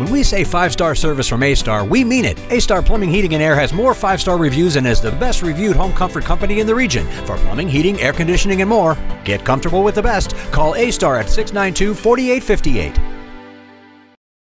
When we say five star service from ASTAR, we mean it. ASTAR Plumbing, Heating, and Air has more five star reviews and is the best reviewed home comfort company in the region for plumbing, heating, air conditioning, and more. Get comfortable with the best. Call ASTAR at 692 4858.